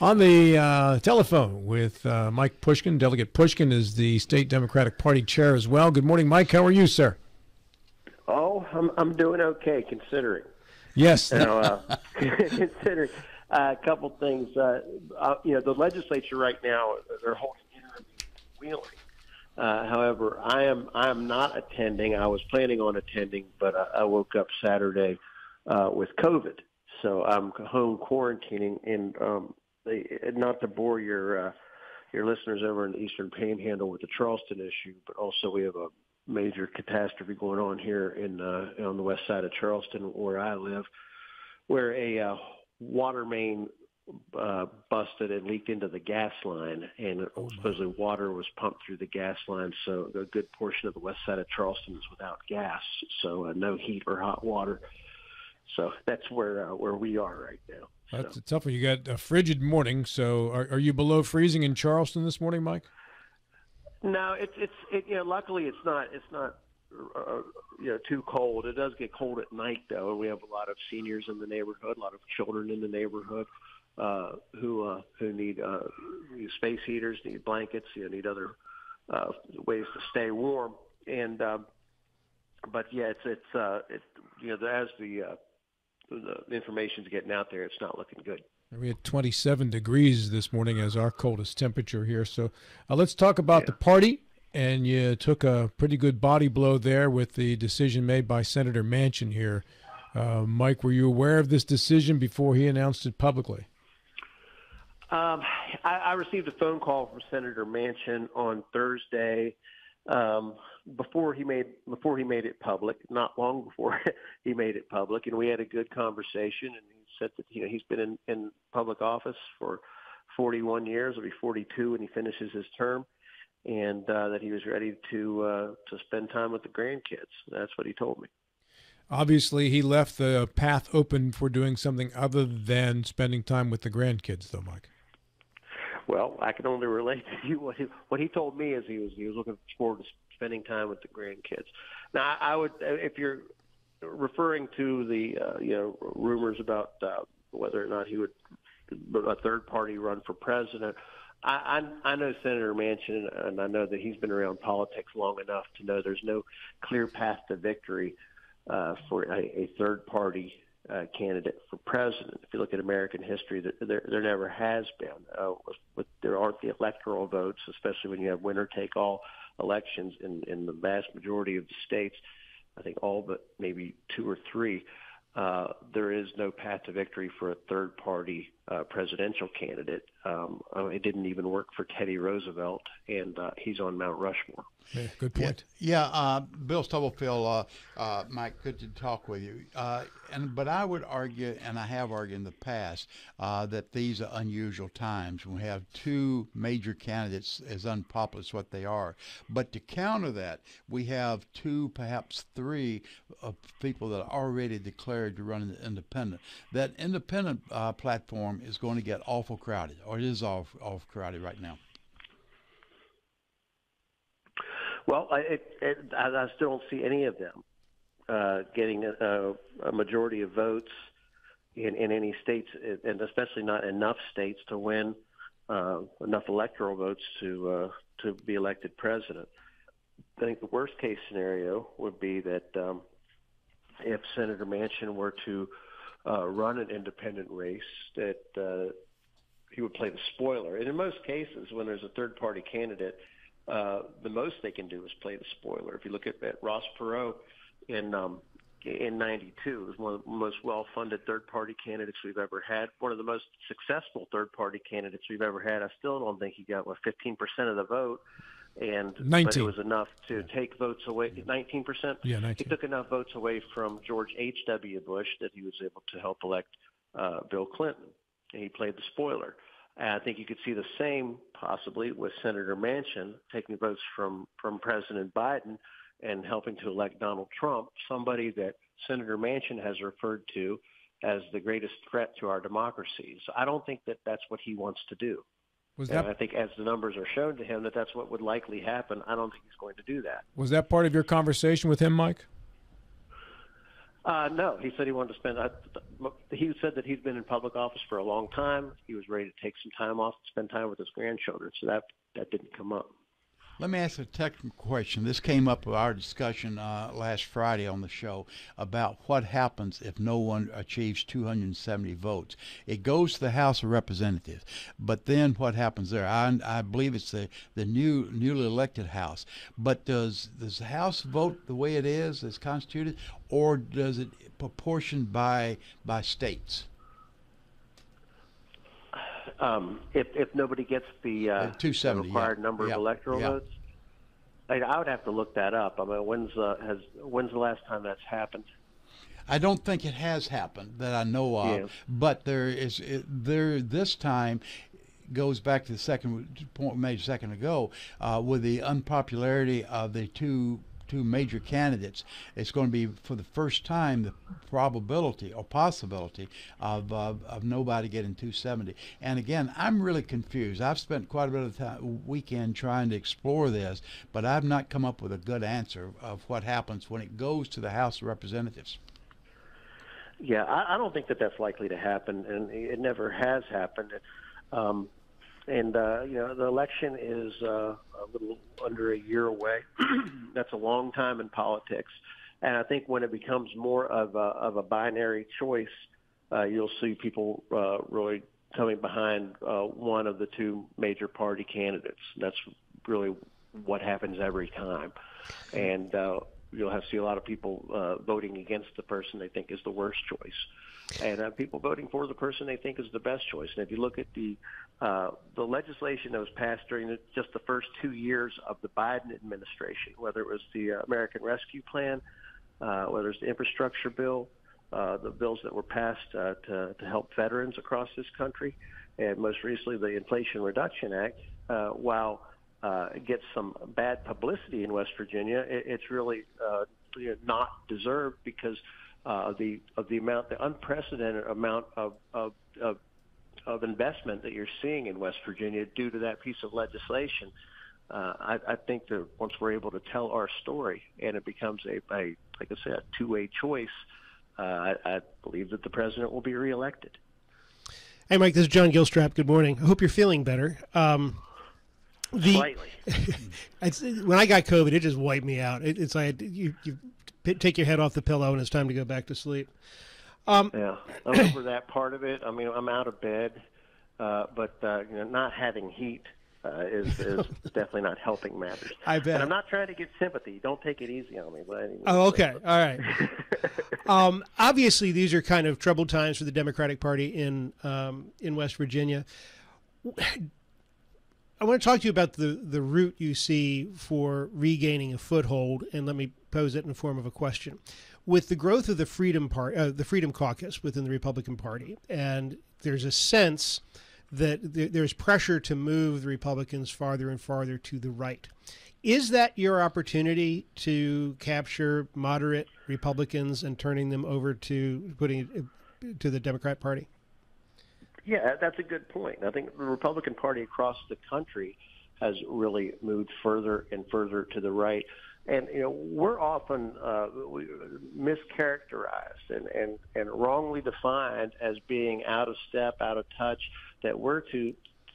On the uh, telephone with uh, Mike Pushkin. Delegate Pushkin is the state Democratic Party chair as well. Good morning, Mike. How are you, sir? Oh, I'm I'm doing okay considering. Yes. You know, uh, considering uh, a couple things. Uh, uh, you know, the legislature right now they're holding interviews Wheeling. Uh, however, I am I am not attending. I was planning on attending, but I, I woke up Saturday uh, with COVID, so I'm home quarantining. And um, they, not to bore your uh, your listeners over in the Eastern Panhandle with the Charleston issue, but also we have a major catastrophe going on here in uh, on the west side of Charleston, where I live, where a uh, water main uh, busted and leaked into the gas line, and oh supposedly water was pumped through the gas line. So a good portion of the west side of Charleston is without gas, so uh, no heat or hot water. So that's where uh, where we are right now. That's so. a tough one. You got a frigid morning. So are, are you below freezing in Charleston this morning, Mike? No, it's it's it, you know. Luckily, it's not it's not uh, you know too cold. It does get cold at night though, and we have a lot of seniors in the neighborhood, a lot of children in the neighborhood uh, who uh, who need uh, space heaters, need blankets, you know, need other uh, ways to stay warm. And uh, but yeah, it's it's uh, it, you know as the uh, the information's getting out there, it's not looking good. We had 27 degrees this morning as our coldest temperature here. So uh, let's talk about yeah. the party. And you took a pretty good body blow there with the decision made by Senator Manchin here. Uh, Mike, were you aware of this decision before he announced it publicly? Um, I, I received a phone call from Senator Manchin on Thursday um, before he made before he made it public. Not long before he made it public, and we had a good conversation. And he said that you know he's been in, in public office for 41 years. It'll be 42 when he finishes his term, and uh, that he was ready to uh, to spend time with the grandkids. That's what he told me. Obviously, he left the path open for doing something other than spending time with the grandkids, though, Mike. Well, I can only relate to you. What he, what he told me is he was he was looking forward to spending time with the grandkids. Now, I would if you're referring to the uh, you know rumors about uh, whether or not he would a third party run for president. I, I, I know Senator Manchin, and I know that he's been around politics long enough to know there's no clear path to victory uh, for a, a third party uh, candidate for president. If you look at American history, there, there, never has been. Uh, with, with, there aren't the electoral votes, especially when you have winner take all elections in, in the vast majority of the states. I think all but maybe two or three. Uh, there is no path to victory for a third party uh, presidential candidate. Um, it didn't even work for Teddy Roosevelt, and uh, he's on Mount Rushmore. Yeah, good point. Yeah, yeah uh, Bill Stubblefield, uh, uh, Mike, good to talk with you. Uh, and but I would argue, and I have argued in the past, uh, that these are unusual times we have two major candidates as unpopular as what they are. But to counter that, we have two, perhaps three, people that are already declared to run independent. That independent platform is going to get awful crowded, or it is off off crowded right now. Well, I, it, it, I still don't see any of them uh, getting a, a majority of votes in, in any states, and especially not enough states to win uh, enough electoral votes to uh, to be elected president. I think the worst case scenario would be that um, if Senator Manchin were to uh, run an independent race, that uh, he would play the spoiler. And in most cases, when there's a third party candidate, uh, the most they can do is play the spoiler. If you look at, at Ross Perot in um, in '92, it was one of the most well-funded third-party candidates we've ever had. One of the most successful third-party candidates we've ever had. I still don't think he got what 15% of the vote, and 19. but it was enough to take votes away. 19%. Yeah, 19. He took enough votes away from George H.W. Bush that he was able to help elect uh, Bill Clinton, and he played the spoiler. And I think you could see the same possibly with Senator Manchin taking votes from from President Biden and helping to elect Donald Trump, somebody that Senator Manchin has referred to as the greatest threat to our democracy. So I don't think that that's what he wants to do. Was that, and I think as the numbers are shown to him that that's what would likely happen. I don't think he's going to do that. Was that part of your conversation with him, Mike? Uh, no, he said he wanted to spend. Uh, he said that he's been in public office for a long time. He was ready to take some time off and spend time with his grandchildren. So that that didn't come up. Let me ask a technical question. This came up with our discussion uh, last Friday on the show about what happens if no one achieves 270 votes. It goes to the House of Representatives, but then what happens there? I, I believe it's the, the new newly elected House. But does does the House vote the way it is, as constituted, or does it proportion by by states? Um, if if nobody gets the, uh, the required yeah. number yeah. of electoral yeah. votes, I, I, would have to look that up. I mean, when's uh, has when's the last time that's happened? I don't think it has happened that I know of, but there is it, there this time goes back to the second point we made a second ago uh, with the unpopularity of the two two major candidates. It's going to be for the first time the probability or possibility of uh, of nobody getting 270. And again, I'm really confused. I've spent quite a bit of time weekend trying to explore this, but I've not come up with a good answer of what happens when it goes to the House of Representatives. Yeah, I, I don't think that that's likely to happen, and it never has happened. Um, and uh, you know, the election is uh, a little under a year away. that's a long time in politics, and I think when it becomes more of a, of a binary choice, uh, you'll see people uh, really coming behind uh, one of the two major party candidates. That's really what happens every time, and uh, you'll have see a lot of people uh, voting against the person they think is the worst choice, and uh, people voting for the person they think is the best choice. And if you look at the uh, the legislation that was passed during the, just the first two years of the Biden administration, whether it was the uh, American Rescue Plan, uh, whether it's the infrastructure bill, uh, the bills that were passed uh, to, to help veterans across this country, and most recently the Inflation Reduction Act, uh, while uh, gets some bad publicity in West Virginia, it, it's really uh, not deserved because uh, of the of the amount, the unprecedented amount of, of, of of investment that you're seeing in West Virginia due to that piece of legislation. Uh, I, I think that once we're able to tell our story and it becomes a, a like I said, a two-way choice, uh, I, I believe that the president will be reelected. Hey, Mike, this is John Gilstrap. Good morning. I hope you're feeling better. Um, the, Slightly. when I got COVID, it just wiped me out. It, it's like you, you take your head off the pillow and it's time to go back to sleep. Um, Yeah, I'm over that part of it. I mean, I'm out of bed, uh, but uh, you know, not having heat uh, is, is definitely not helping matters. I bet. And I'm not trying to get sympathy. Don't take it easy on me. By any means. Oh, okay. All right. um, obviously, these are kind of troubled times for the Democratic Party in um, in West Virginia. I want to talk to you about the the route you see for regaining a foothold, and let me pose it in the form of a question. With the growth of the Freedom Part, uh, the Freedom Caucus within the Republican Party, and there's a sense that th- there's pressure to move the Republicans farther and farther to the right. Is that your opportunity to capture moderate Republicans and turning them over to putting to the Democrat Party? Yeah, that's a good point. I think the Republican Party across the country has really moved further and further to the right. And you know we're often uh, mischaracterized and, and, and wrongly defined as being out of step, out of touch. That we're too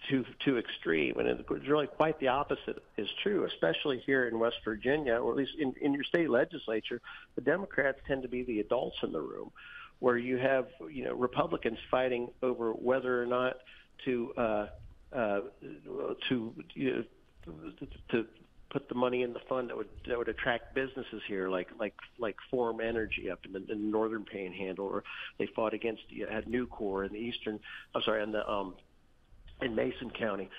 too too extreme, and it's really quite the opposite is true. Especially here in West Virginia, or at least in, in your state legislature, the Democrats tend to be the adults in the room where you have you know Republicans fighting over whether or not to uh, uh, to you know, to put the money in the fund that would that would attract businesses here, like like like Form Energy up in the, in the northern Panhandle, or they fought against you had Nucor in the eastern. I'm sorry, in the um, in Mason County.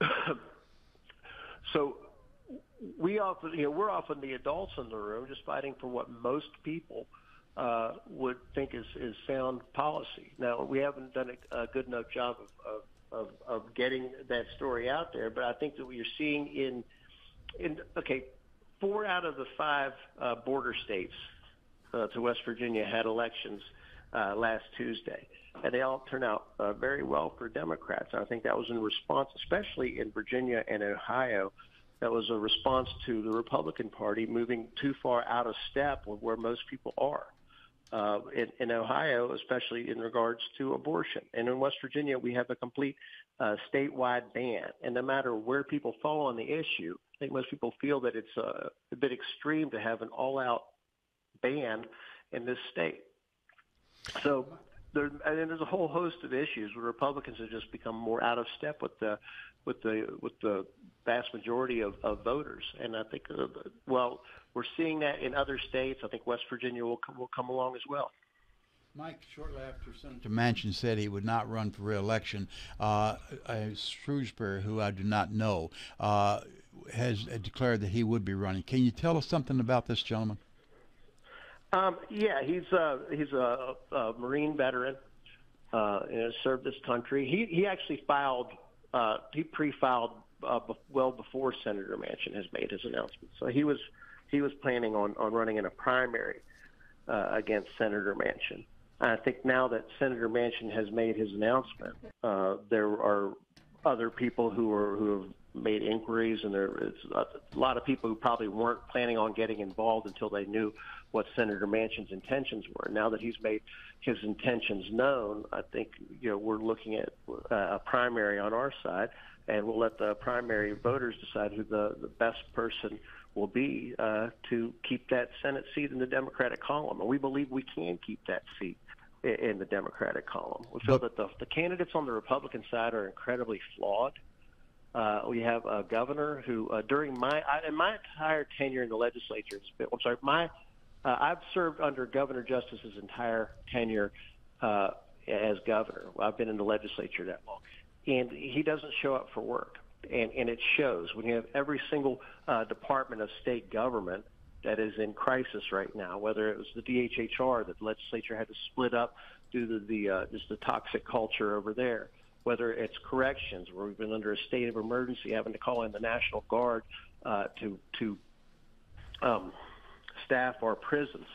so we often you know we're often the adults in the room just fighting for what most people uh, would think is, is sound policy. Now, we haven't done a, a good enough job of, of, of, of getting that story out there, but I think that what you're seeing in, in okay, four out of the five uh, border states uh, to West Virginia had elections uh, last Tuesday, and they all turned out uh, very well for Democrats. I think that was in response, especially in Virginia and Ohio, that was a response to the Republican Party moving too far out of step with where most people are. uh, in, in Ohio, especially in regards to abortion. And in West Virginia, we have a complete uh, statewide ban. And no matter where people fall on the issue, I think most people feel that it's uh, a bit extreme to have an all-out ban in this state. So there, and there's a whole host of issues where Republicans have just become more out of step with the with the with the vast majority of, of voters. And I think, uh, well, we're seeing that in other states. I think West Virginia will come, will come along as well. Mike, shortly after Senator Manchin said he would not run for reelection, uh, Shrewsbury, who I do not know, uh, has declared that he would be running. Can you tell us something about this gentleman? Um, yeah, he's uh, he's a, a Marine veteran uh, and has served this country. He he actually filed uh, he pre-filed uh, well before Senator Manchin has made his announcement. So he was he was planning on on running in a primary uh, against Senator Manchin. I think now that Senator Manchin has made his announcement, uh, there are other people who are who have made inquiries, and there is a lot of people who probably weren't planning on getting involved until they knew what Senator Manchin's intentions were. Now that he's made his intentions known, I think you know we're looking at uh, a primary on our side, and we'll let the primary voters decide who the the best person will be uh, to keep that Senate seat in the Democratic column. And we believe we can keep that seat in the Democratic column. We feel that the, the candidates on the Republican side are incredibly flawed. Uh, we have a governor who, uh, during my I, in my entire tenure in the legislature, I'm sorry, my uh, I've served under Governor Justice's entire tenure uh, as governor. I've been in the legislature that long, and he doesn't show up for work, and and it shows when you have every single uh, department of state government that is in crisis right now. Whether it was the DHHR that the legislature had to split up due to the uh, just the toxic culture over there whether it's corrections, where we've been under a state of emergency, having to call in the National Guard uh, to to um, staff our prisons.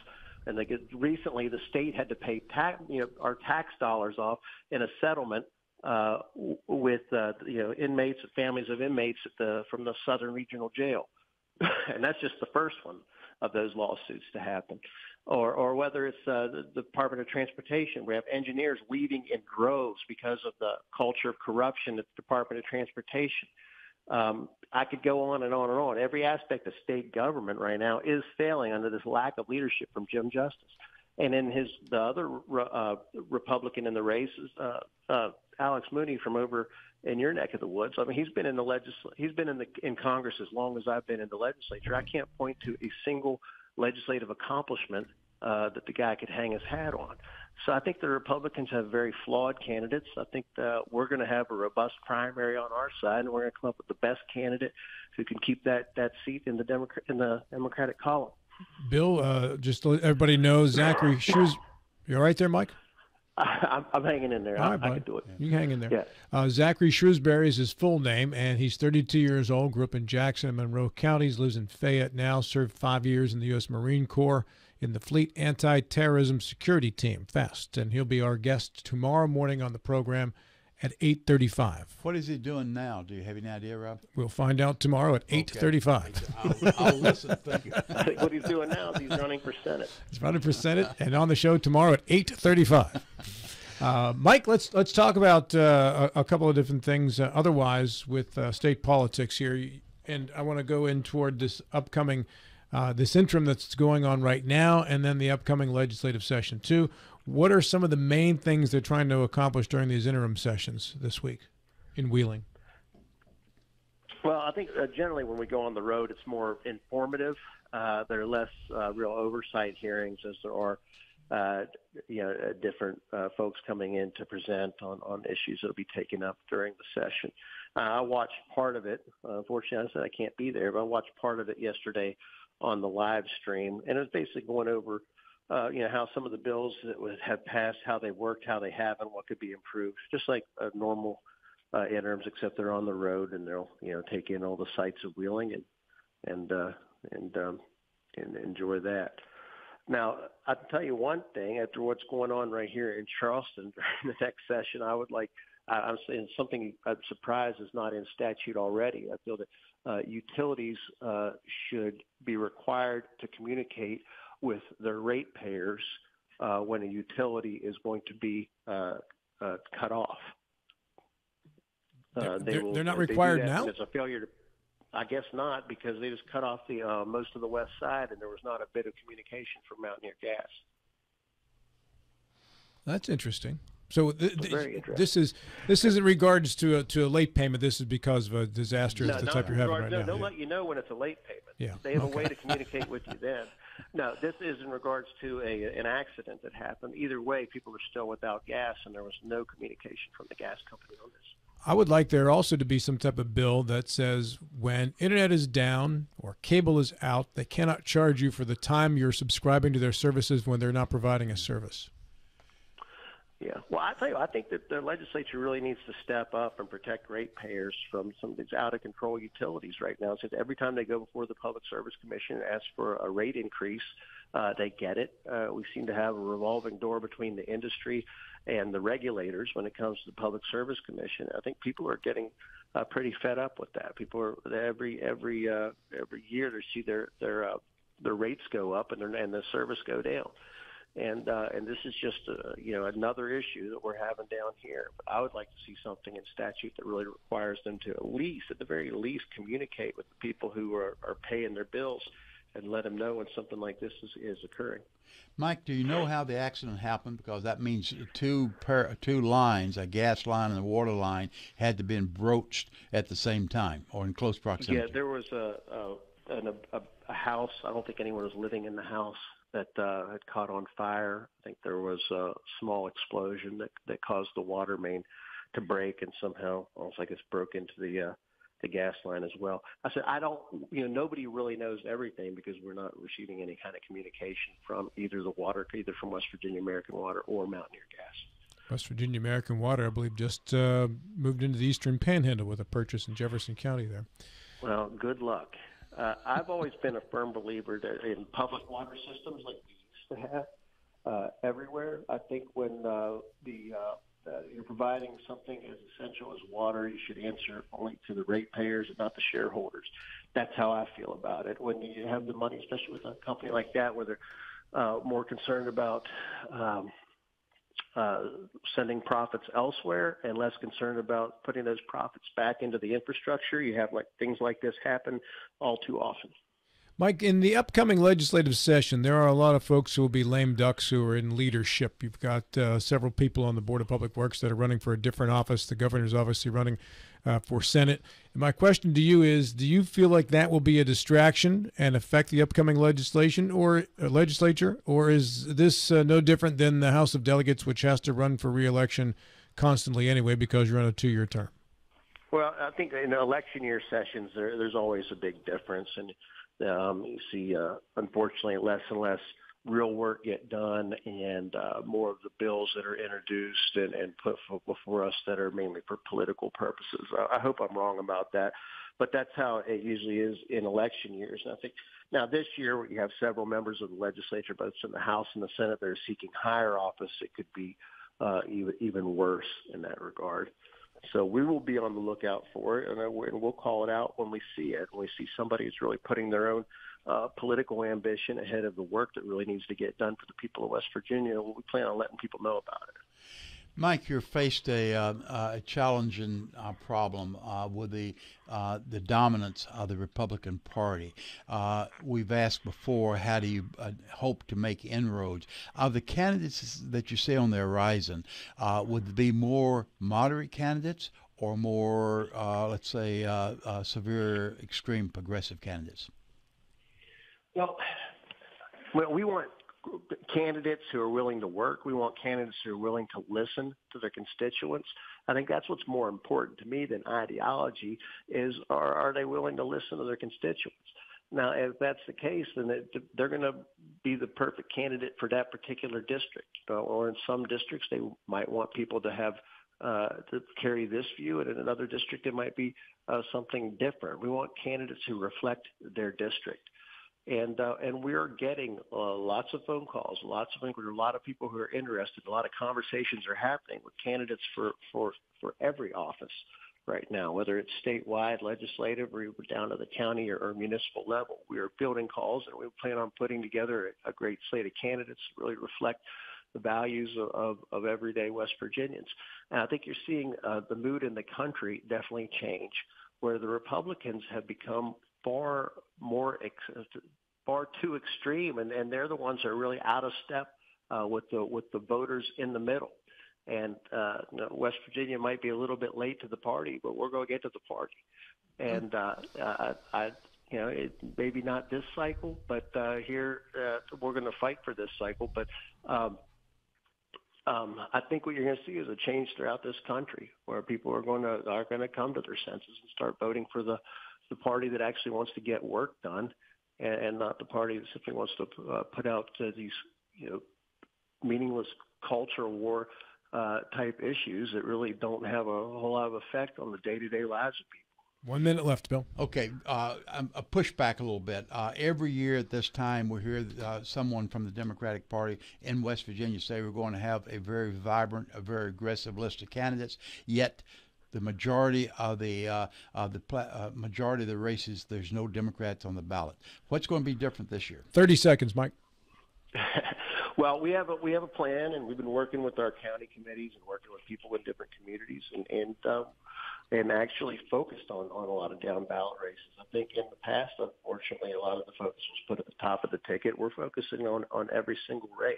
And they get, recently, the state had to pay tax, you know, our tax dollars off in a settlement uh, with uh, you know inmates, and families of inmates at the from the Southern Regional Jail, and that's just the first one of those lawsuits to happen or, or whether it's uh, the, Department of Transportation. We have engineers leaving in droves because of the culture of corruption at the Department of Transportation. Um, I could go on and on and on. Every aspect of state government right now is failing under this lack of leadership from Jim Justice. And then his the other uh, Republican in the race is uh, uh, Alex Mooney from over in your neck of the woods. I mean, he's been in the legisl- he's been in the in Congress as long as I've been in the legislature. I can't point to a single legislative accomplishment uh, that the guy could hang his hat on. So I think the Republicans have very flawed candidates. I think that we're going to have a robust primary on our side, and we're going to come up with the best candidate who can keep that that seat in the Democrat in the Democratic column. Bill, uh, just to let everybody know, Zachary Shoes. You all right there, Mike? I'm, I'm, hanging in there. All right, I, I can do it. You hang in there. Yeah. Uh, Zachary Shrewsbury is his full name, and he's 32 years old. Grew up in Jackson and Monroe counties. Lives in Fayette now. Served five years in the U.S. Marine Corps in the Fleet Anti-Terrorism Security Team, FAST, and he'll be our guest tomorrow morning on the program at 8:35. What is he doing now? Do you have any idea, Rob? We'll find out tomorrow at 8:35. I'll, I'll listen. Thank you. I think what he's doing now is he's running for Senate. He's running for Senate, and on the show tomorrow at 8:35. Uh, Mike, let's let's talk about uh, a, a, couple of different things. Uh, otherwise, with uh, state politics here, and I want to go in toward this upcoming uh, this interim that's going on right now, and then the upcoming legislative session too. What are some of the main things they're trying to accomplish during these interim sessions this week in Wheeling? Well, I think uh, generally when we go on the road, it's more informative. Uh, there are less uh, real oversight hearings as there are, uh, you know, uh, different uh, folks coming in to present on, on issues that will be taken up during the session. I watched part of it. unfortunately, I said I can't be there, but I watched part of it yesterday on the live stream, and it was basically going over, uh, you know, how some of the bills that would have passed, how they worked, how they haven't, what could be improved, just like a normal uh, interims, except they're on the road and they'll, you know, take in all the sights of Wheeling and and uh, and um, and enjoy that. Now, I'll tell you one thing. After what's going on right here in Charleston during the next session, I would like. I'm saying something I'm surprised is not in statute already. I feel that uh, utilities uh, should be required to communicate with their ratepayers uh, when a utility is going to be uh, uh, cut off. They're, Uh, they they're- will- they're not required that now? It's a failure to. I guess not because they just cut off the uh, most of the west side, and there was not a bit of communication from Mountaineer Gas. That's interesting. So th- th- this is this isn't regards to a, to a late payment. This is because of a disaster No, of the type you're having right no, now. They'll Yeah. let you know when it's a late payment. Yeah, They have a way to communicate with you then. No, this is in regards to a an accident that happened. Either way, people are still without gas, and there was no communication from the gas company on this. I would like there also to be some type of bill that says when internet is down or cable is out, they cannot charge you for the time you're subscribing to their services when they're not providing a service. Yeah. Well, I tell you, I think that the legislature really needs to step up and protect ratepayers from some of these out of control utilities right now. Since every time they go before the Public Service Commission and ask for a rate increase, uh, they get it. Uh, we seem to have a revolving door between the industry and the regulators when it comes to the Public Service Commission. I think people are getting uh, pretty fed up with that. People are every every uh, every year they see their their uh, their rates go up and their and the service go down and uh, and this is just uh, you know another issue that we're having down here. But I would like to see something in statute that really requires them to at least, at the very least, communicate with the people who are, are paying their bills and let them know when something like this is, is occurring. Mike, do you know how the accident happened? Because that means two pair, two lines, a gas line and a water line, had to been broached at the same time or in close proximity. Yeah, there was a a, an, a a house. I don't think anyone was living in the house that uh, had caught on fire. I think there was a small explosion that that caused the water main to break, and somehow almost like it's broke into the uh, the gas line as well. I said I don't. You know, nobody really knows everything because we're not receiving any kind of communication from either the water, either from West Virginia American Water or Mountaineer Gas. West Virginia American Water, I believe, just uh, moved into the Eastern Panhandle with a purchase in Jefferson County there. Well, good luck. Uh, I've always been a firm believer that in public water systems like we used to have uh, everywhere. I think when uh, the uh, uh, you're providing something as essential as water, you should answer only to the ratepayers and not the shareholders. That's how I feel about it. When you have the money, especially with a company like that, where they're uh, more concerned about um, uh, sending profits elsewhere and less concerned about putting those profits back into the infrastructure. You have like things like this happen all too often. Mike, in the upcoming legislative session, there are a lot of folks who will be lame ducks who are in leadership. You've got uh, several people on the Board of Public Works that are running for a different office. The governor's obviously running uh, for Senate. And my question to you is do you feel like that will be a distraction and affect the upcoming legislation or uh, legislature? Or is this uh, no different than the House of Delegates, which has to run for reelection constantly anyway because you're on a two year term? Well, I think in election year sessions, there, there's always a big difference, and um, you see, uh, unfortunately, less and less real work get done, and uh, more of the bills that are introduced and, and put for, before us that are mainly for political purposes. I, hope I'm wrong about that, but that's how it usually is in election years. And I think now this year you have several members of the legislature, both in the House and the Senate, that are seeking higher office. It could be uh, even even worse in that regard. So we will be on the lookout for it, and uh, and we'll call it out when we see it. When we see somebody who's really putting their own uh, political ambition ahead of the work that really needs to get done for the people of West Virginia, we plan on letting people know about it. Mike, you're faced a, uh, a challenging uh, problem uh, with the uh, the dominance of the Republican Party. Uh, we've asked before, how do you uh, hope to make inroads? Of the candidates that you see on the horizon, uh, would be more moderate candidates or more, uh, let's say, uh, uh, severe, extreme progressive candidates? Well, well, we want candidates who are willing to work. We want candidates who are willing to listen to their constituents. I think that's what's more important to me than ideology is are, are they willing to listen to their constituents? Now, if that's the case, then it, they're going to be the perfect candidate for that particular district. Or in some districts, they might want people to have uh, to carry this view, and in another district, it might be uh, something different. We want candidates who reflect their district and uh, and we're getting uh, lots of phone calls, lots of inquiries, a lot of people who are interested. A lot of conversations are happening with candidates for for for every office right now, whether it's statewide, legislative, or down to the county or, or municipal level. We are building calls, and we plan on putting together a, a great slate of candidates to really reflect the values of, of, of everyday West Virginians. And I think you're seeing uh, the mood in the country definitely change, where the Republicans have become far more far too extreme, and, and they're the ones that are really out of step uh, with the with the voters in the middle. And uh, you know, West Virginia might be a little bit late to the party, but we're going to get to the party. And uh, I, I, you know, it, maybe not this cycle, but uh, here uh, we're going to fight for this cycle. But um, um, I think what you're going to see is a change throughout this country, where people are going to are going to come to their senses and start voting for the the party that actually wants to get work done, and, and not the party that simply wants to uh, put out uh, these you know meaningless culture war uh, type issues that really don't have a whole lot of effect on the day to day lives of people. One minute left, Bill. Okay, uh, a push back a little bit. Uh, every year at this time, we hear uh, someone from the Democratic Party in West Virginia say we're going to have a very vibrant, a very aggressive list of candidates. Yet, the majority of the uh, the uh, majority of the races, there's no Democrats on the ballot. What's going to be different this year? Thirty seconds, Mike. well, we have a we have a plan, and we've been working with our county committees and working with people in different communities, and and um, and actually focused on, on a lot of down ballot races. I think in the past, unfortunately, a lot of the focus was put at the top of the ticket. We're focusing on, on every single race.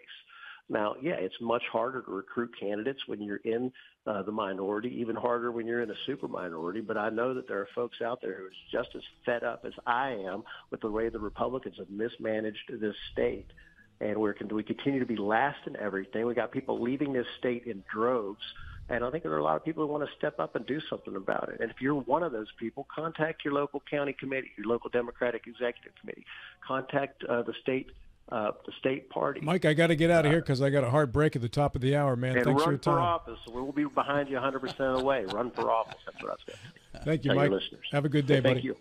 Now, yeah, it's much harder to recruit candidates when you're in uh, the minority, even harder when you're in a super minority. But I know that there are folks out there who are just as fed up as I am with the way the Republicans have mismanaged this state. And we're, we continue to be last in everything. We got people leaving this state in droves and I think there are a lot of people who want to step up and do something about it. And if you're one of those people, contact your local county committee, your local Democratic executive committee. Contact uh, the state uh, the state party. Mike, I got to get out of uh, here because I got a hard break at the top of the hour, man. And Thanks run for your time. for office. We'll be behind you 100% of the way. Run for office. That's what I said. Thank you, Mike. Have a good day, hey, buddy. Thank you.